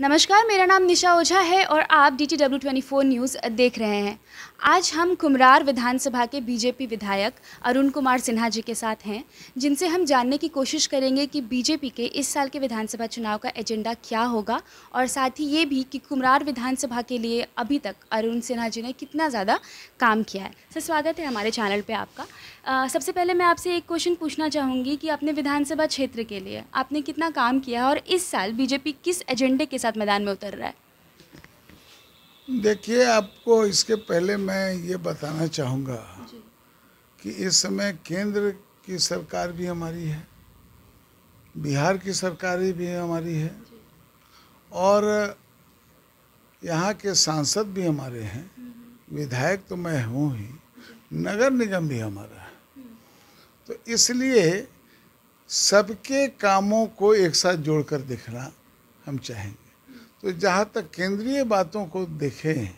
नमस्कार मेरा नाम निशा ओझा है और आप D T W twenty four news देख रहे हैं। आज हम कुमरार विधानसभा के बीजेपी विधायक अरुण कुमार सिन्हा जी के साथ हैं जिनसे हम जानने की कोशिश करेंगे कि बीजेपी के इस साल के विधानसभा चुनाव का एजेंडा क्या होगा और साथ ही ये भी कि कुमरार विधानसभा के लिए अभी तक अरुण सिन्हा जी ने कितना ज़्यादा काम किया है। सर स्वागत है हमारे चैनल पर आपका। अ, सबसे पहले मैं आपसे एक क्वेश्चन पूछना चाहूँगी कि अपने विधानसभा क्षेत्र के लिए आपने कितना काम किया है और इस साल बीजेपी किस एजेंडे के साथ मैदान में उतर रहा है? देखिए आपको इसके पहले मैं ये बताना चाहूँगा कि इस समय केंद्र की सरकार भी हमारी है बिहार की सरकार भी हमारी है और यहाँ के सांसद भी हमारे हैं। विधायक तो मैं हूँ ही नगर निगम भी हमारा है। तो इसलिए सबके कामों को एक साथ जोड़कर देखना हम चाहेंगे। तो जहाँ तक केंद्रीय बातों को देखें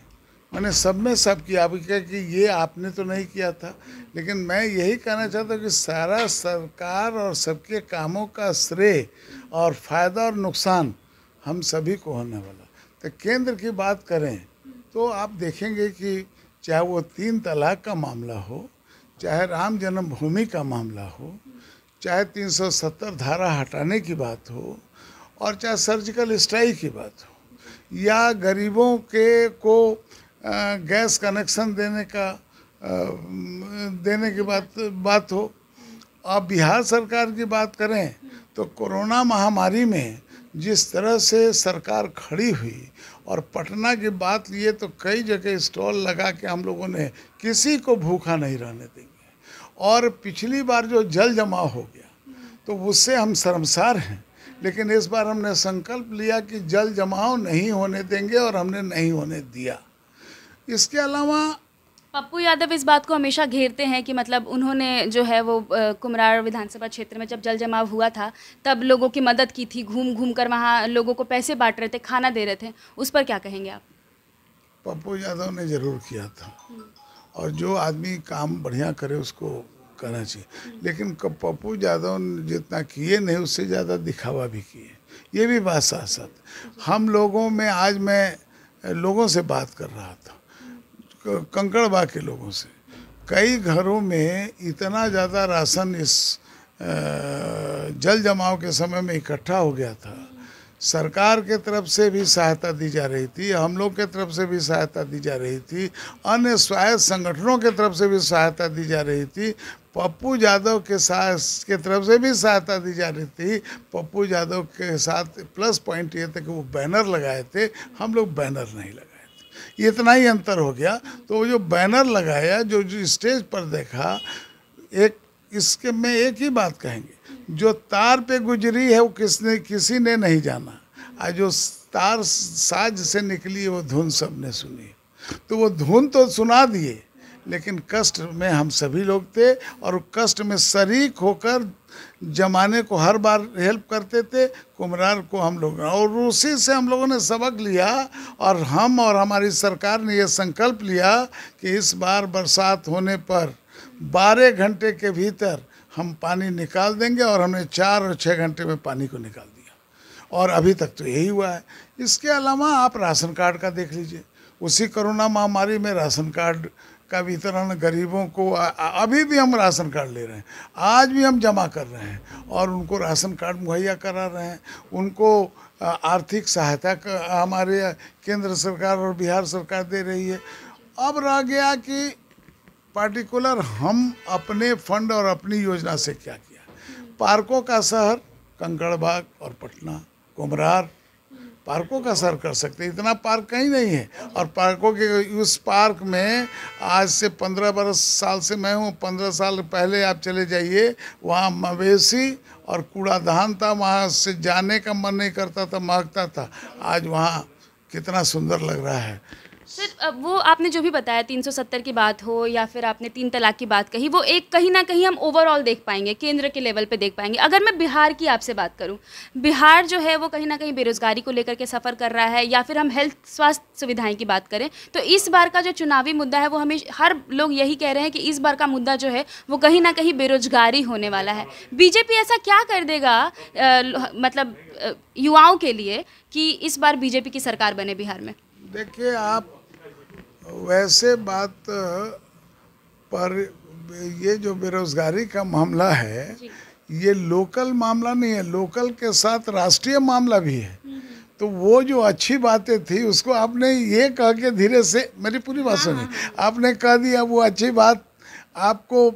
मैंने सब में सब किया। अब क्या कि ये आपने तो नहीं किया था, लेकिन मैं यही कहना चाहता हूँ कि सारा सरकार और सबके कामों का श्रेय और फ़ायदा और नुकसान हम सभी को होने वाला तो केंद्र की बात करें तो आप देखेंगे कि चाहे वो तीन तलाक का मामला हो, चाहे राम जन्मभूमि का मामला हो, चाहे 370 धारा हटाने की बात हो, और चाहे सर्जिकल स्ट्राइक की बात हो या गरीबों के को गैस कनेक्शन देने का देने की बात बात हो। आप बिहार सरकार की बात करें तो कोरोना महामारी में जिस तरह से सरकार खड़ी हुई और पटना की बात लिए तो कई जगह स्टॉल लगा के हम लोगों ने किसी को भूखा नहीं रहने देंगे। और पिछली बार जो जल जमाव हो गया तो उससे हम शर्मसार हैं। लेकिन इस बार हमने संकल्प लिया कि जल जमाव नहीं होने देंगे और हमने नहीं होने दिया। इसके अलावा पप्पू यादव इस बात को हमेशा घेरते हैं कि मतलब उन्होंने जो है वो कुमरार विधानसभा क्षेत्र में जब जल जमाव हुआ था तब लोगों की मदद की थी घूम घूम कर वहाँ लोगों को पैसे बांट रहे थे खाना दे रहे थे। उस पर क्या कहेंगे आप? पप्पू यादव ने ज़रूर किया था। और जो आदमी काम बढ़िया करे उसको करना चाहिए। लेकिन पप्पू यादव ने जितना किए नहीं, उससे ज़्यादा दिखावा भी किए। ये भी बात साथ साथ हम लोगों में, आज मैं लोगों से बात कर रहा था कंकड़बा के लोगों से। कई घरों में इतना ज़्यादा राशन इस जल जमाव के समय में इकट्ठा हो गया था। सरकार के तरफ़ से भी सहायता दी जा रही थी, हम लोग के तरफ़ से भी सहायता दी जा रही थी, अन्य स्वायत्त संगठनों के तरफ़ से भी सहायता दी जा रही थी, पप्पू यादव के साथ, के तरफ़ से भी सहायता दी जा रही थी, पप्पू यादव के साथ प्लस पॉइंट ये था कि वो बैनर लगाए थे, हम लोग बैनर नहीं लगाए थे। इतना ही अंतर हो गया तो वो जो बैनर लगाया, जो जो स्टेज पर देखा, एक, इसके में एक ही बात कहेंगे जो तार पे गुजरी है, वो किसने, किसी ने नहीं जाना। आज जो तार साज से निकली, वो धुन सबने सुनी। तो वो धुन तो सुना दिए, लेकिन कष्ट में हम सभी लोग थे और कष्ट में शरीक होकर जमाने को हर बार हेल्प करते थे। कुमरार को हम लोग, और उसी से हम लोगों ने सबक लिया और हम और हमारी सरकार ने यह संकल्प लिया कि इस बार बरसात होने पर बारह घंटे के भीतर हम पानी निकाल देंगे और हमने चार और छः घंटे में पानी को निकाल दिया। और अभी तक तो यही हुआ है। इसके अलावा आप राशन कार्ड का देख लीजिए। उसी कोरोना महामारी में राशन कार्ड का वितरण गरीबों को अभी भी हम राशन कार्ड ले रहे हैं। आज भी हम जमा कर रहे हैं और उनको राशन कार्ड मुहैया करा रहे हैं। उनको आर्थिक सहायता हमारे केंद्र सरकार और बिहार सरकार दे रही है। अब रह गया कि पार्टिकुलर हम अपने फंड और अपनी योजना से क्या किया? पार्कों का शहर कंकड़बाग और पटना कुमरार पार्कों का सर कर सकते हैं, इतना पार्क कहीं नहीं है। और पार्कों के उस पार्क में आज से पंद्रह बरस साल से मैं हूँ, पंद्रह साल पहले आप चले जाइए, वहाँ मवेशी और कूड़ादान था, वहाँ से जाने का मन नहीं करता था, महकता था। आज वहाँ कितना सुंदर लग रहा है। सर वो आपने जो भी बताया 370 की बात हो या फिर आपने तीन तलाक की बात कही, वो एक कहीं ना कहीं हम ओवरऑल देख पाएँगे, केंद्र के लेवल पे देख पाएँगे। अगर मैं बिहार की आपसे बात करूँ, बिहार जो है वो कहीं ना कहीं बेरोजगारी को लेकर के सफ़र कर रहा है या फिर हम हेल्थ स्वास्थ्य सुविधाएँ की बात करें तो इस बार का जो चुनावी मुद्दा है, वो हमें हर लोग यही कह रहे हैं कि इस बार का मुद्दा जो है, वो कहीं ना कहीं बेरोजगारी होने वाला है। बीजेपी ऐसा क्या कर देगा मतलब युवाओं के लिए कि इस बार बीजेपी की सरकार बने बिहार में? देखिए, आप वैसे बात पर ये जो बेरोजगारी का मामला है ये लोकल मामला नहीं है लोकल के साथ राष्ट्रीय मामला भी है। तो वो जो अच्छी बातें थी उसको आपने ये कह के धीरे से मेरी पूरी बात सुनी आपने कह दिया वो अच्छी बात आपको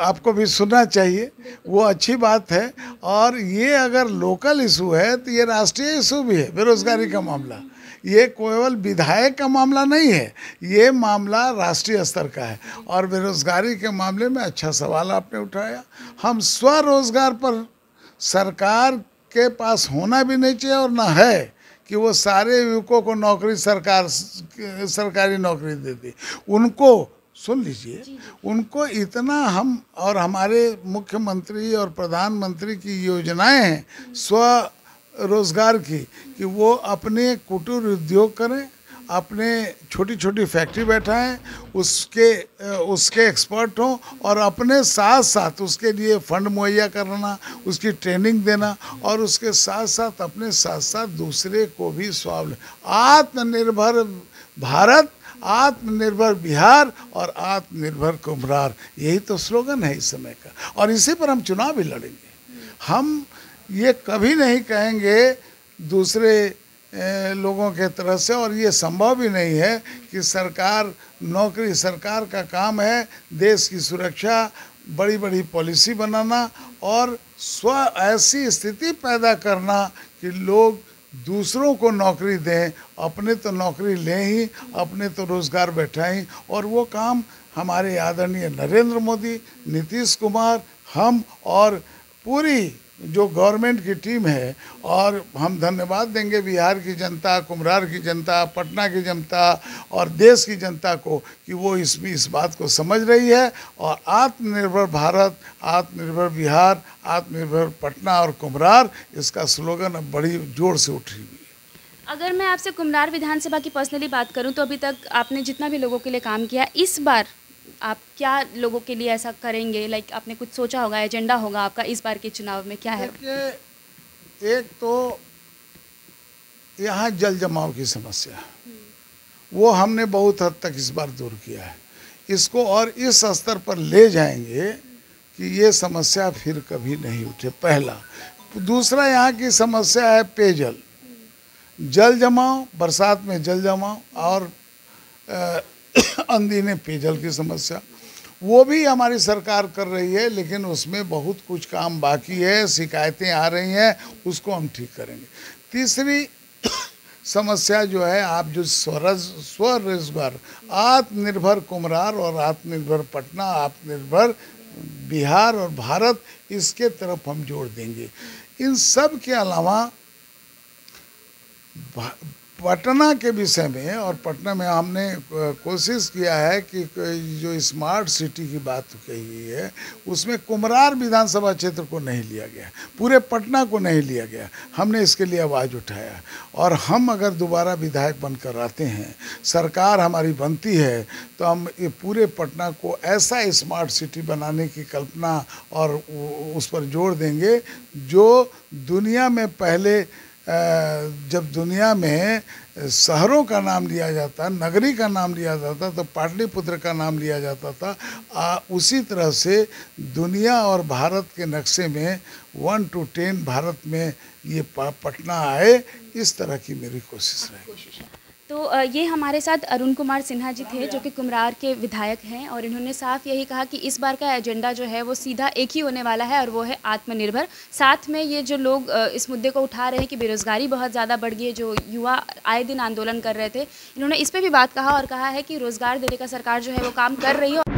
आपको भी सुनना चाहिए। वो अच्छी बात है। और ये अगर लोकल इशू है तो ये राष्ट्रीय इशू भी है बेरोजगारी का मामला। ये केवल विधायक का मामला नहीं है ये मामला राष्ट्रीय स्तर का है। और बेरोजगारी के मामले में अच्छा सवाल आपने उठाया। हम स्वरोजगार पर सरकार के पास होना भी नहीं चाहिए और ना है कि वो सारे युवकों को नौकरी सरकार सरकारी नौकरी देती उनको सुन लीजिए उनको इतना हम और हमारे मुख्यमंत्री और प्रधानमंत्री की योजनाएँ हैं स्व रोज़गार की कि वो अपने कुटीर उद्योग करें, अपने छोटी छोटी फैक्ट्री बैठाएँ, उसके उसके एक्सपर्ट हों और अपने साथ साथ उसके लिए फंड मुहैया करना, उसकी ट्रेनिंग देना और उसके साथ साथ अपने साथ साथ दूसरे को भी स्वावलंबी, आत्मनिर्भर भारत, आत्मनिर्भर बिहार और आत्मनिर्भर कुमरार यही तो स्लोगन है इस समय का। और इसी पर हम चुनाव भी लड़ेंगे। हम ये कभी नहीं कहेंगे दूसरे लोगों के तरफ़ से, और ये संभव भी नहीं है कि सरकार, नौकरी सरकार का काम है देश की सुरक्षा बड़ी बड़ी पॉलिसी बनाना और स्व ऐसी स्थिति पैदा करना कि लोग दूसरों को नौकरी दें, अपने तो नौकरी लें ही, अपने तो रोज़गार बैठाएँ। और वो काम हमारे आदरणीय नरेंद्र मोदी, नीतीश कुमार, हम और पूरी जो गवर्नमेंट की टीम है, और हम धन्यवाद देंगे बिहार की जनता कुमरार की जनता, पटना की जनता, और देश की जनता को कि वो इस इस बात को समझ रही है, और आत्मनिर्भर भारत, आत्मनिर्भर बिहार, आत्मनिर्भर पटना और कुमरार इसका स्लोगन अब बड़ी ज़ोर से उठ रही है। अगर मैं आपसे कुमरार विधानसभा की पर्सनली बात करूँ तो अभी तक आपने जितना भी लोगों के लिए काम किया, इस बार आप क्या लोगों के लिए ऐसा करेंगे? लाइक आपने कुछ सोचा होगा एजेंडा होगा आपका इस बार के चुनाव में? क्या है? एक तो यहाँ जल जमाव की समस्या वो हमने बहुत हद तक इस बार दूर किया है। इसको और इस स्तर पर ले जाएँगे कि ये समस्या फिर कभी नहीं उठे। पहला दूसरा यहाँ की समस्या है पेयजल। जल जमाव बरसात में जल जमाव और अंधीने पेयजल की समस्या। वो भी हमारी सरकार कर रही है, लेकिन उसमें बहुत कुछ काम बाकी है, शिकायतें आ रही हैं, उसको हम ठीक करेंगे। तीसरी समस्या जो है, आप जो स्वरज, स्वरोजगार, आत्मनिर्भर कुमरार और आत्मनिर्भर पटना, आत्मनिर्भर बिहार और भारत, इसके तरफ़ हम जोड़ देंगे। इन सब के अलावा पटना के विषय में और पटना में हमने कोशिश किया है कि जो स्मार्ट सिटी की बात कही है, उसमें कुमरार विधानसभा क्षेत्र को नहीं लिया गया, पूरे पटना को नहीं लिया गया। हमने इसके लिए आवाज़ उठाया। और हम अगर दोबारा विधायक बनकर आते हैं, सरकार हमारी बनती है तो हम ये पूरे पटना को ऐसा स्मार्ट सिटी बनाने की कल्पना और उस पर ज़ोर देंगे, जो दुनिया में पहले जब दुनिया में शहरों का नाम लिया जाता नगरी का नाम लिया जाता तो पाटलिपुत्र का नाम लिया जाता था आ, उसी तरह से दुनिया और भारत के नक्शे में वन टू टेन भारत में ये पटना आए इस तरह की मेरी कोशिश रहेगी तो ये हमारे साथ अरुण कुमार सिन्हा जी थे, जो कि कुमरार के विधायक हैं, और इन्होंने साफ़ यही कहा कि इस बार का एजेंडा जो है, वो सीधा एक ही होने वाला है, और वो है आत्मनिर्भर। साथ में ये जो लोग इस मुद्दे को उठा रहे हैं कि बेरोज़गारी बहुत ज़्यादा बढ़ गई है, जो युवा आए दिन आंदोलन कर रहे थे, इन्होंने इस पर भी बात कहा और कहा है कि रोज़गार देने का सरकार जो है, वो काम कर रही है।